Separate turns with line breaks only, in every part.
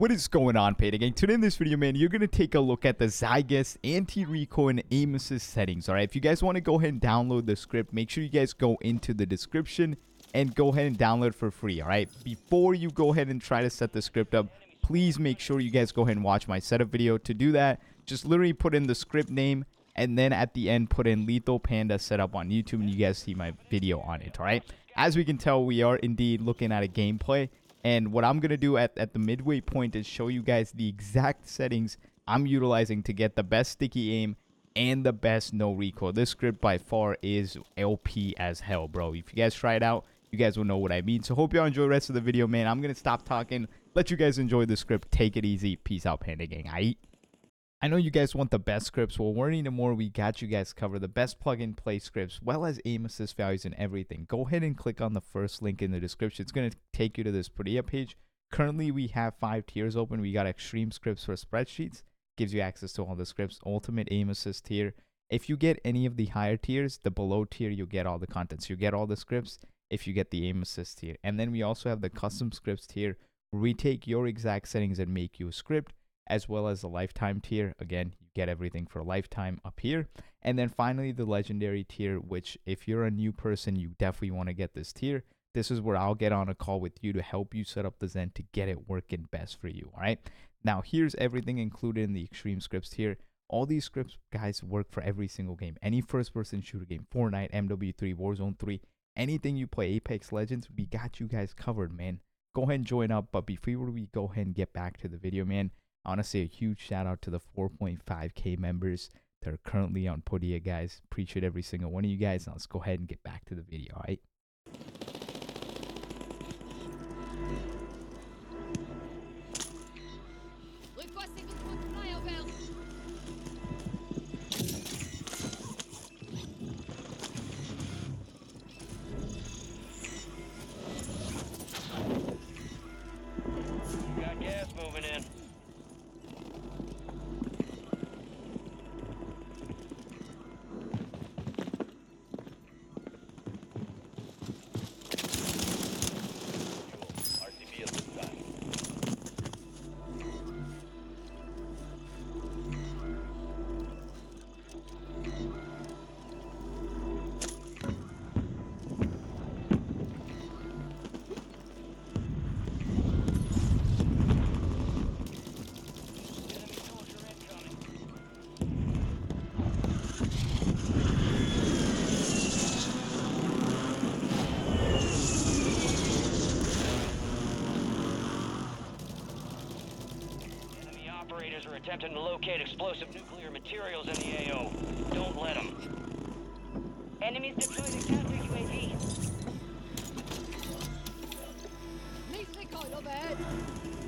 What is going on, Panda Gang? Today in this video, man, you're going to take a look at the Zygus anti-recoil and aim assist settings, alright? If you guys want to go ahead and download the script, make sure you guys go into the description and go ahead and download for free, alright? Before you go ahead and try to set the script up, please make sure you guys go ahead and watch my setup video. To do that, just literally put in the script name and then at the end put in Lethal Panda setup on YouTube and you guys see my video on it, alright? As we can tell, we are indeed looking at a gameplay and what I'm going to do at, at the midway point is show you guys the exact settings I'm utilizing to get the best sticky aim and the best no recoil. This script by far is LP as hell, bro. If you guys try it out, you guys will know what I mean. So hope y'all enjoy the rest of the video, man. I'm going to stop talking. Let you guys enjoy the script. Take it easy. Peace out, Panda Gang. I I know you guys want the best scripts. Well, worry no more. We got you guys covered. The best plug and play scripts, well as aim assist values and everything. Go ahead and click on the first link in the description. It's going to take you to this Podia page. Currently, we have five tiers open. We got extreme scripts for spreadsheets, gives you access to all the scripts. Ultimate aim assist tier. If you get any of the higher tiers, the below tier, you get all the contents. You get all the scripts if you get the aim assist tier. And then we also have the custom scripts tier where we take your exact settings and make you a script as well as the lifetime tier. Again, you get everything for a lifetime up here. And then finally, the legendary tier, which if you're a new person, you definitely want to get this tier. This is where I'll get on a call with you to help you set up the Zen to get it working best for you. All right. Now, here's everything included in the extreme scripts here. All these scripts, guys, work for every single game. Any first person shooter game, Fortnite, MW3, Warzone 3, anything you play, Apex Legends, we got you guys covered, man. Go ahead and join up. But before we go ahead and get back to the video, man, I want to say a huge shout out to the 4.5k members that are currently on Podia, guys. Appreciate every single one of you guys. Now let's go ahead and get back to the video, all right?
Are attempting to locate explosive nuclear materials in the AO. Don't let them.
Enemies deploying a counter UAV.
Need recon overhead.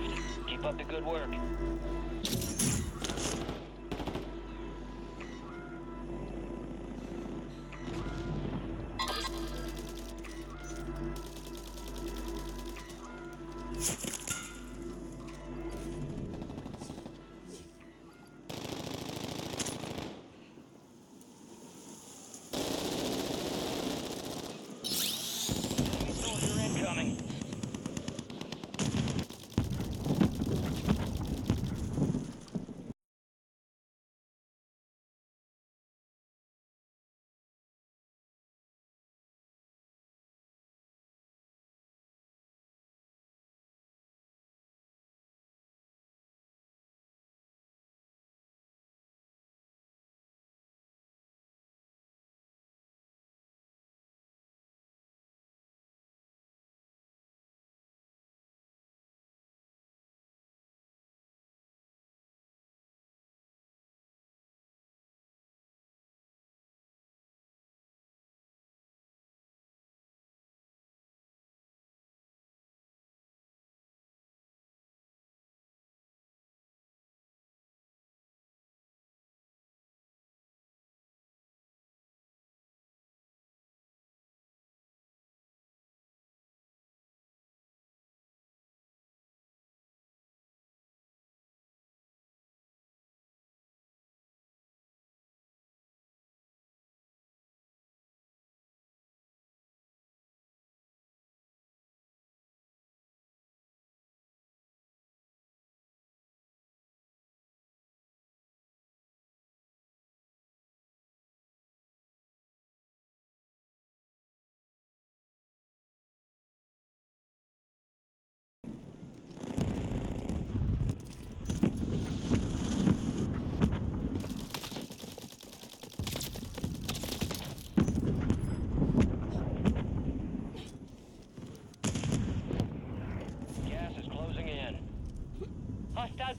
Left. Keep up the good work.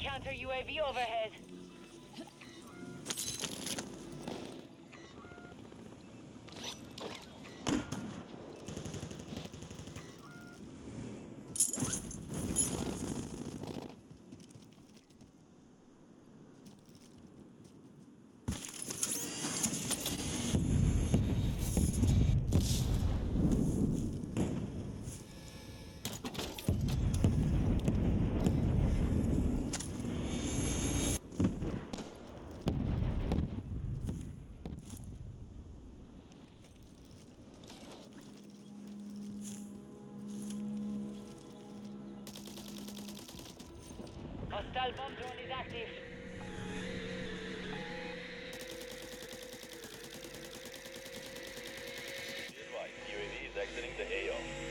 Counter UAV overhead. Hostile bomb drone is active.
UAV is exiting the AO.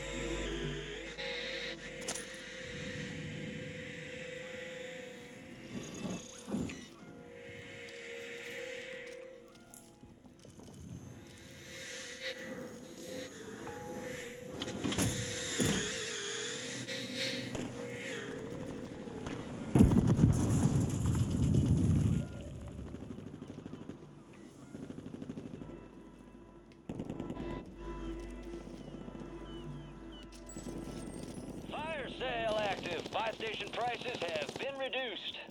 Sale active. Buy station prices have been reduced.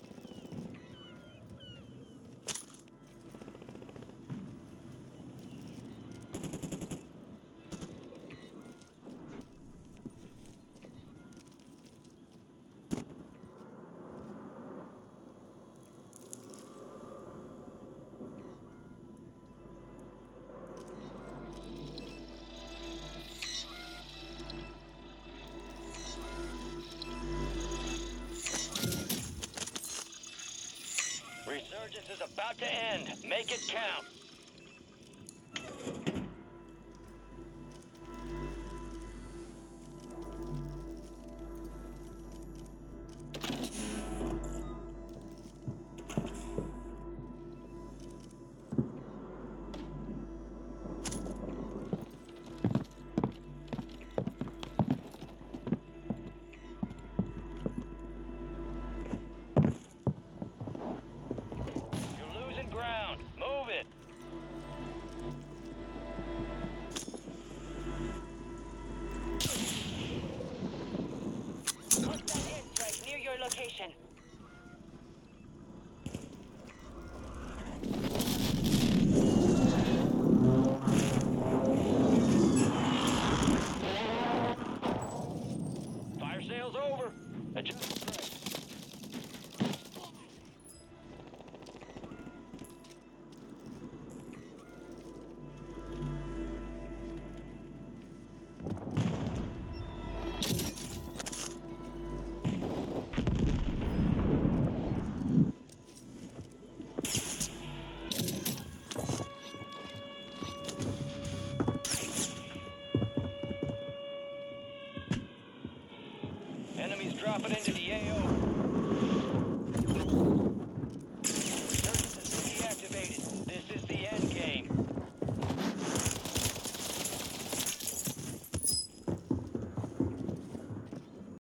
Resurgence is about to end. Make it count.
Location.
He's dropping into the AO.